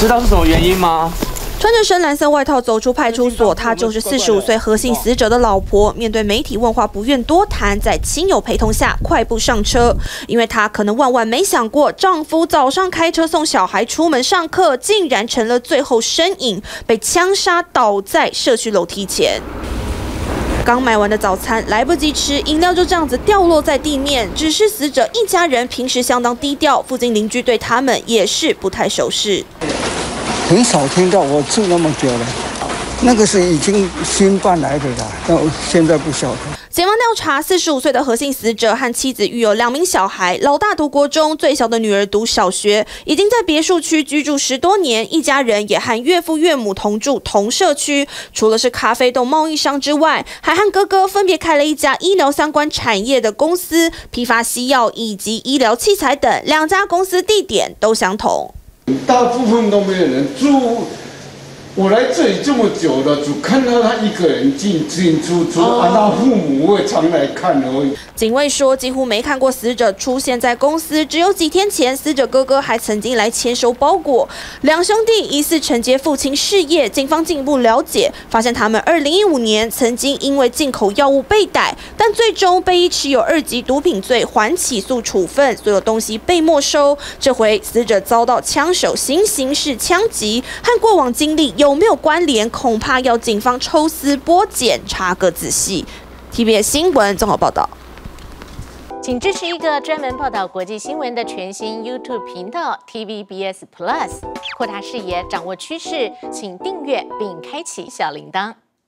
知道是什么原因吗？穿着深蓝色外套走出派出所，她就是四十五岁何姓死者的老婆。面对媒体问话，不愿多谈，在亲友陪同下快步上车，因为她可能万万没想过，丈夫早上开车送小孩出门上课，竟然成了最后身影，被枪杀倒在社区楼梯前。刚买完的早餐来不及吃，饮料就这样子掉落在地面。只是死者一家人平时相当低调，附近邻居对他们也是不太熟识。很少听到，我住那么久了，那个是已经新搬来的啦，那现在不晓得。警方调查，四十五岁的何姓死者和妻子育有两名小孩，老大读国中，最小的女儿读小学，已经在别墅区居住十多年，一家人也和岳父岳母同住同社区。除了是咖啡豆贸易商之外，还和哥哥分别开了一家医疗相关产业的公司，批发西药以及医疗器材等。两家公司地点都相同。大部分都没有人住。我来这里这么久了，只看到他一个人进进出出，啊，他父母会常来看而已。警卫说，几乎没看过死者出现在公司，只有几天前，死者哥哥还曾经来签收包裹。两兄弟疑似承接父亲事业，警方进一步了解，发现他们二零一五年曾经因为进口药物被逮，但最终被以持有二级毒品罪还起诉处分，所有东西被没收。这回死者遭到枪手行刑式枪击，和过往经历。有没有关联？恐怕要警方抽丝剥茧，查个仔细。TBS 新闻综合报道，请支持一个专门报道国际新闻的全新 YouTube 频道 TVBS Plus，扩大视野，掌握趋势，请订阅并开启小铃铛。